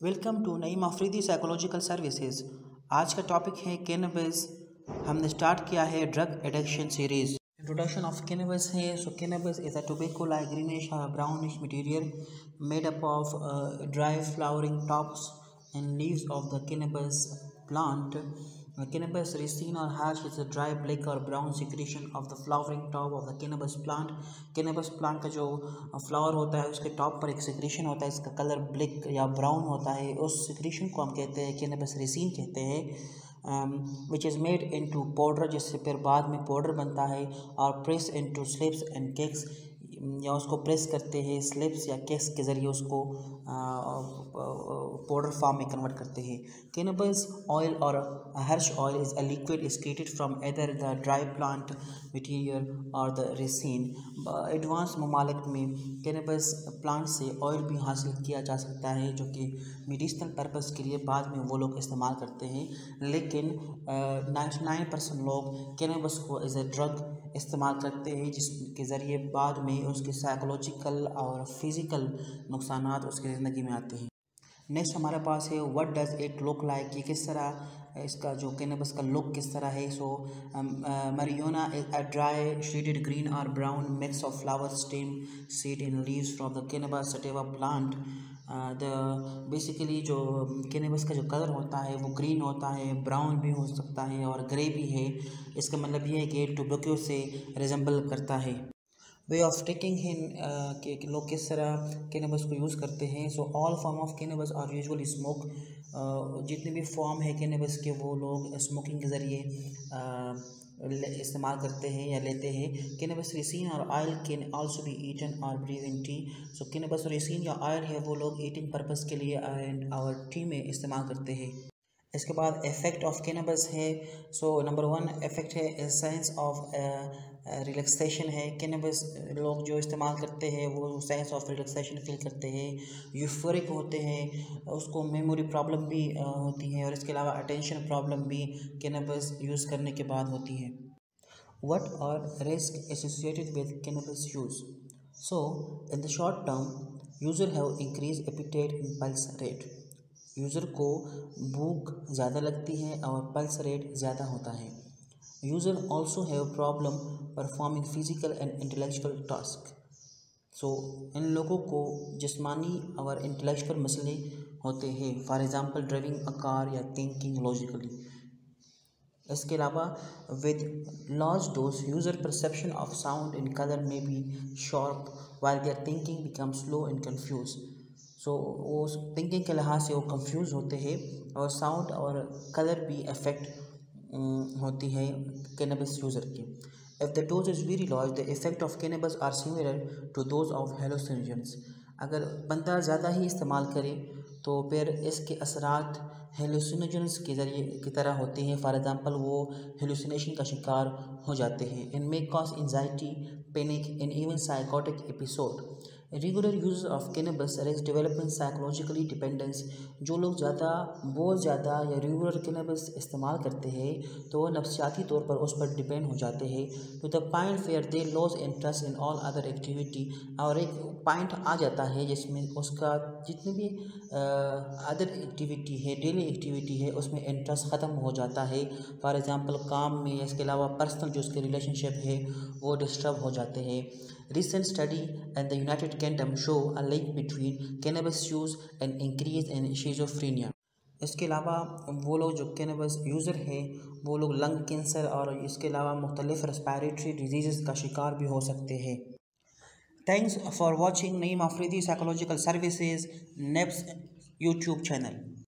Welcome to Naeem Afridi psychological services आज का topic है कैनबिस हमने स्टार्ट किया है drug addiction series introduction of cannabis है। So cannabis is a tobacco like greenish brownish material made up of dry flowering tops and leaves of the cannabis plant cannabis racine or hash is a dry black or brown secretion of the flowering top of the cannabis plant. Cannabis plant का जो flower होता है, उसके top पर एक secretion होता है, इसका कलर ब्लैक या ब्राउन होता है। उस सिक्रेशन को हम कहते हैं कैनबस रेसिन कहते हैं which is made into powder जिससे फिर बाद में पाउडर बनता है और into slips and cakes या उसको प्रेस करते हैं स्लिप्स या केक्स के ज़रिए उसको पाउडर फॉर्म में कन्वर्ट करते हैं। कैनबस ऑयल और hash oil is a liquid is created from either the dry plant material or the resin advance ममालिक में कैनबस प्लांट से ऑयल भी हासिल किया जा सकता है, जो कि मेडिसिनल पर्पज़ के लिए बाद में वो लोग इस्तेमाल करते हैं। लेकिन नाइन्टी नाइन परसेंट लोग कैनबस को एज ए ड्रग इस्तेमाल करते हैं, जिसके ज़रिए बाद में उसके साइकोलॉजिकल और फ़िज़िकल नुकसान उसकी ज़िंदगी में आते हैं। नेक्स्ट हमारे पास है what does it look like कि किस तरह, इसका जो कैनबस का लुक किस तरह है? So marijuana a dry shaded green और brown mix of flower stem seed and leaves from the cannabis sativa plant the basically जो कैनबस का जो कलर होता है, वो ग्रीन होता है ब्राउन भी हो सकता है और ग्रे भी है। इसका मतलब ये है कि टोबैको से रिजेंबल करता है। वे ऑफ़ टेकिंग हिन के लोग किस तरह कैनबस को यूज़ करते हैं? So all form of cannabis are usually smoke जितने भी फॉर्म है कैनबस के, वो लोग स्मोकिंग के ज़रिए इस्तेमाल करते हैं या लेते हैं। कैनबस रेसिन और oil can also be eaten or brew in tea so cannabis resin या ऑयल है, वो लोग ईटिंग पर्पज़ के लिए एंड और टी में इस्तेमाल करते हैं। इसके बाद इफ़ेक्ट ऑफ़ कैनबस है। सो नंबर वन इफ़ेक्ट है साइंस ऑफ़ रिलैक्सेशन है कैनबस लोग जो इस्तेमाल करते हैं, वो सेंस ऑफ़ रिलैक्सेशन फील करते हैं यूफोरिक होते हैं, उसको मेमोरी प्रॉब्लम भी होती है, और इसके अलावा अटेंशन प्रॉब्लम भी कैनबस यूज़ करने के बाद होती है। What are risk associated with cannabis use so in the short term user have increase appetite and pulse rate user को भूख ज़्यादा लगती है और पल्स रेट ज़्यादा होता है। User also have problem performing physical and intellectual task so इन लोगों को जिसमानी और इंटेलेक्चुअल मसले होते हैं। For example driving a car या थिंकिंग लॉजिकली इसके अलावा with large dose user perception of sound and colour may be sharp while their thinking become slow and confuse so वो थिंकिंग के लिहाज से वो कंफ्यूज होते हैं और साउंड और कलर भी अफेक्ट होती है कैनबस यूज़र की। If the dose is very large the effect of cannabis are similar to those of hallucinogens अगर बंदा ज़्यादा ही इस्तेमाल करे तो फिर इसके असरात हेलोसिनोजेंस के ज़रिए की तरह होते हैं। फॉर एग्ज़ाम्पल वो हेलोसिनेशन का शिकार हो जाते हैं। And may cause anxiety panic and even psychotic episode regular use of cannabis risk development psychologically dependence जो लोग ज़्यादा बहुत ज़्यादा या रेगुलर कैनबस इस्तेमाल करते हैं तो वह नफसियाती तौर पर उस पर डिपेंड हो जाते हैं। To the point where they lose interest in all other activity और एक पॉइंट आ जाता है जिसमें उसका जितनी भी अदर एक्टिविटी है डेली एक्टिविटी है, उसमें इंटरेस्ट ख़त्म हो जाता है। फॉर एग्ज़ाम्पल काम में इसके अलावा पर्सनल जो उसके रिलेशनशिप है, वो डिस्टर्ब हो जाते हैं। Recent study in the United Kingdom show a link between cannabis use and increase in schizophrenia. इसके अलावा वो लोग जो कैनबस यूज़र हैं, वो लोग लंग कैंसर और इसके अलावा मुख्तलिफ़ रेस्पायरेटरी डिज़ीज़ का शिकार भी हो सकते हैं thanks for watching Naeem Afridi psychological services neps YouTube channel